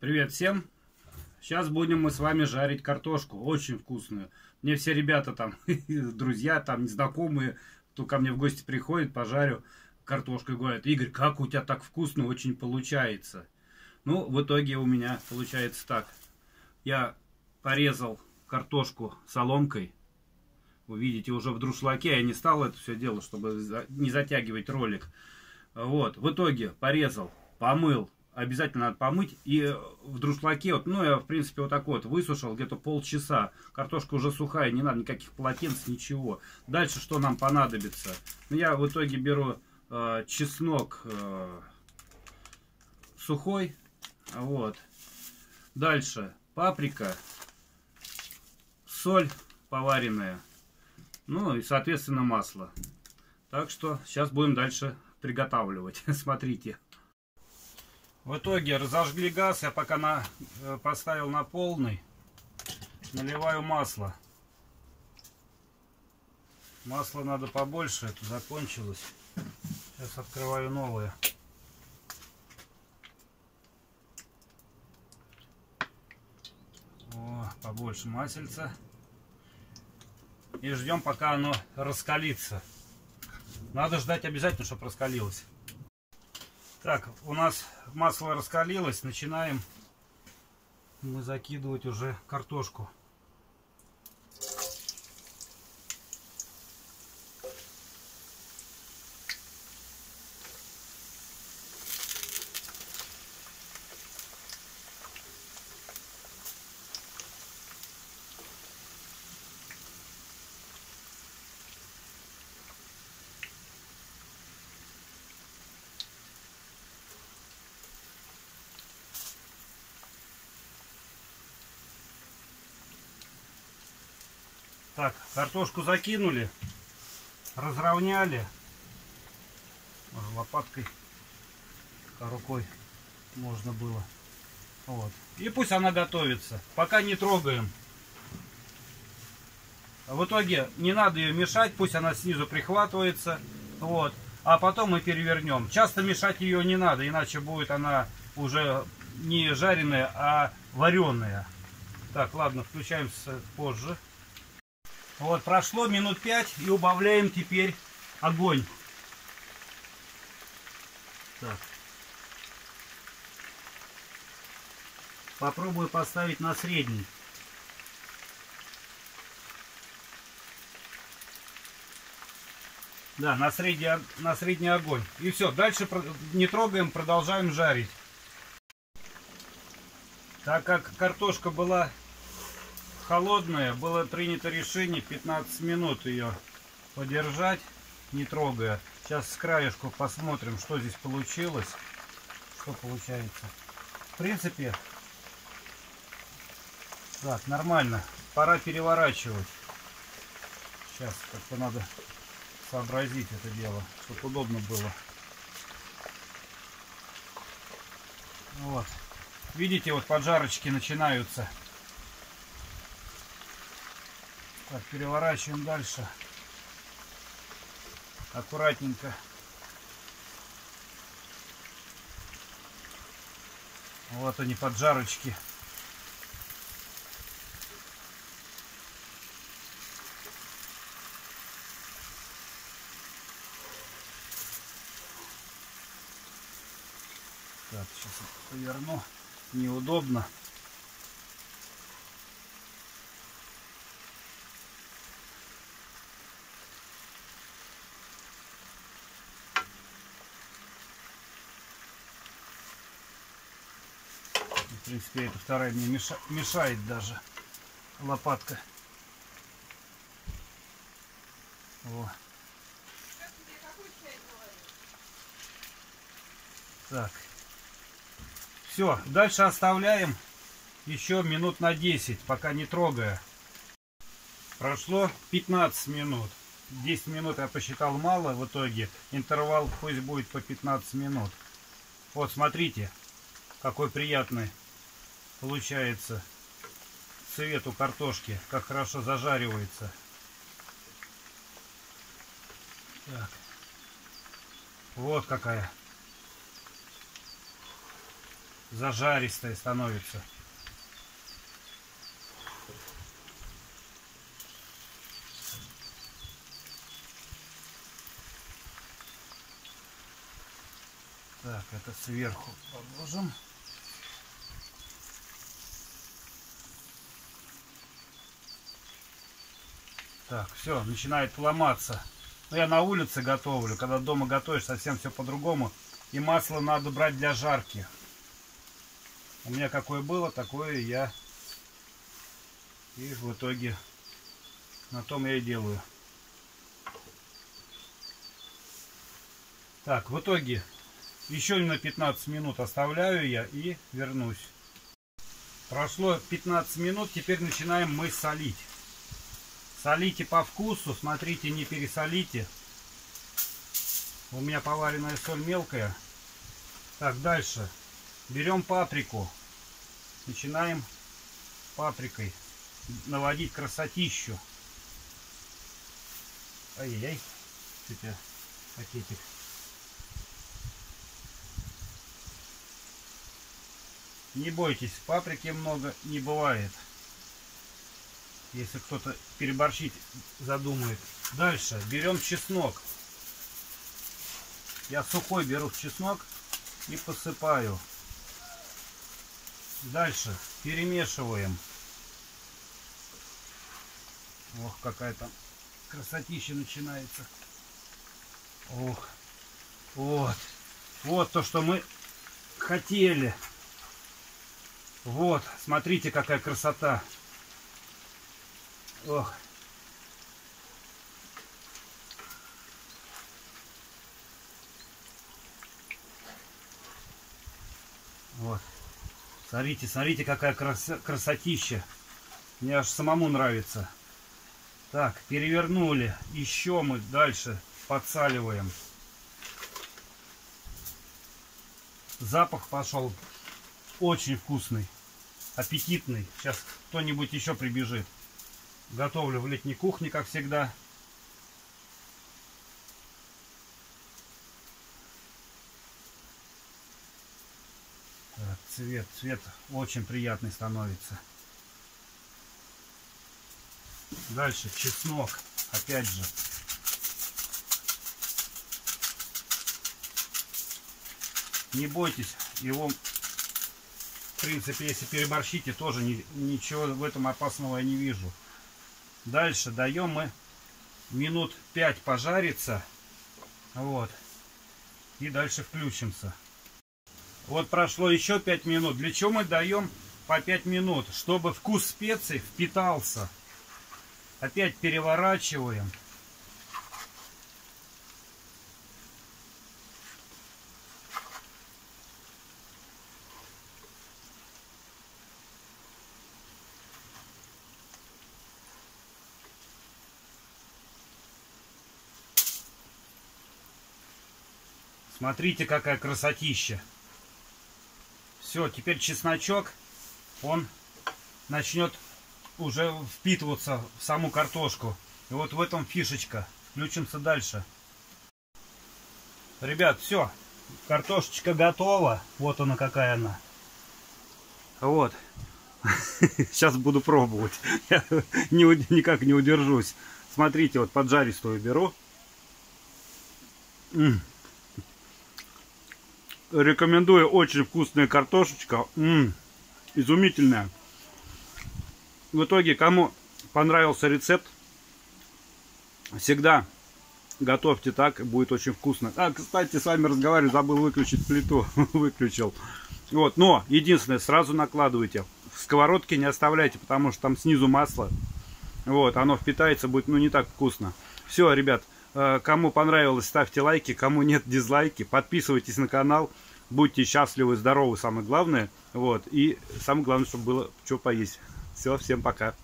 Привет всем! Сейчас будем мы с вами жарить картошку, очень вкусную. Мне все ребята там, друзья там, незнакомые, кто ко мне в гости приходит, пожарю картошку и говорят, Игорь, как у тебя так вкусно очень получается. Ну, в итоге у меня получается так. Я порезал картошку соломкой. Вы видите, уже в друшлаке я не стал это все делать, чтобы не затягивать ролик. Вот, в итоге порезал, помыл, обязательно надо помыть. И в друшлаке, вот, ну, я, в принципе, вот так вот высушил где-то полчаса. Картошка уже сухая, не надо никаких полотенец, ничего. Дальше что нам понадобится? Ну, я в итоге беру э, чеснок э, сухой. Вот. Дальше паприка, соль поваренная. Ну и, соответственно, масло. Так что сейчас будем дальше приготавливать. Смотрите. В итоге разожгли газ, я пока на, э, поставил на полный. Наливаю масло. Масло надо побольше, это закончилось. Сейчас открываю новое. О, побольше масельца. И ждем, пока оно раскалится. Надо ждать обязательно, чтобы раскалилось. Так, у нас масло раскалилось. Начинаем мы закидывать уже картошку. Так, картошку закинули, разровняли. Лопаткой, рукой можно было. Вот. И пусть она готовится. Пока не трогаем. В итоге не надо ее мешать, пусть она снизу прихватывается. Вот. А потом мы перевернем. Часто мешать ее не надо, иначе будет она уже не жареная, а вареная. Так, ладно, включаемся позже. Вот, прошло минут 5 и убавляем теперь огонь. Так. Попробую поставить на средний. Да, на средний, на средний огонь. И все, дальше не трогаем, продолжаем жарить. Так как картошка была холодная, было принято решение 15 минут ее подержать, не трогая. Сейчас с краешку посмотрим, что здесь получилось. Что получается. В принципе, так, нормально. Пора переворачивать. Сейчас как-то надо сообразить это дело, чтобы удобно было. Вот. Видите, вот поджарочки начинаются. Так, переворачиваем дальше. Аккуратненько. Вот они, поджарочки. Так, сейчас поверну. Неудобно. Принципе, эта вторая мне меша мешает даже лопатка. Во. Так. Все, дальше оставляем еще минут на 10, пока не трогая. Прошло 15 минут. 10 минут я посчитал мало в итоге. Интервал пусть будет по 15 минут. Вот, смотрите, какой приятный получается цвет у картошки, как хорошо зажаривается. Так. Вот какая. зажаристое становится. Так, это сверху положим. Так, все, начинает ломаться. Но я на улице готовлю. Когда дома готовишь, совсем все по-другому. И масло надо брать для жарки. У меня какое было, такое я и в итоге на том я и делаю. Так, в итоге еще на 15 минут оставляю я и вернусь. Прошло 15 минут, теперь начинаем мы солить. Солите по вкусу, смотрите, не пересолите. У меня поваренная соль мелкая. Так, дальше. Берем паприку. Начинаем паприкой наводить красотищу. Ай-яй-яй. Теперь пакетик. Не бойтесь, паприки много не бывает. Если кто-то переборщить задумает. Дальше берем чеснок. Я сухой беру чеснок и посыпаю. Дальше перемешиваем. Ох, какая там красотища начинается. Ох, вот. Вот то, что мы хотели. Вот, смотрите, какая красота. Ох. Вот. Смотрите, смотрите, какая крас красотища. Мне аж самому нравится. Так, перевернули. Еще мы дальше подсаливаем. Запах пошел очень вкусный, аппетитный. Сейчас кто-нибудь еще прибежит. Готовлю в летней кухне, как всегда. Цвет, цвет очень приятный становится. Дальше чеснок, опять же. Не бойтесь, его, в принципе, если переборщите, тоже ни, ничего в этом опасного я не вижу. Дальше даем мы минут 5 пожариться. Вот. И дальше включимся. Вот прошло еще 5 минут. Для чего мы даем по 5 минут? Чтобы вкус специй впитался. Опять переворачиваем. Смотрите, какая красотища. Все, теперь чесночок, он начнет уже впитываться в саму картошку. И вот в этом фишечка. Включимся дальше. Ребят, все. Картошечка готова. Вот она какая она. Вот. Сейчас буду пробовать. Я никак не удержусь. Смотрите, вот поджаристую беру. Рекомендую очень вкусная картошечка. М -м, изумительная. В итоге, кому понравился рецепт, всегда готовьте так, будет очень вкусно. А, кстати, с вами разговариваю, забыл выключить плиту, выключил. Вот, но единственное, сразу накладывайте. В сковородке не оставляйте, потому что там снизу масло. Вот, оно впитается, будет, ну, не так вкусно. Все, ребят, кому понравилось, ставьте лайки. Кому нет, дизлайки. Подписывайтесь на канал. Будьте счастливы, здоровы, самое главное. Вот. И самое главное, чтобы было что поесть. Все, всем пока.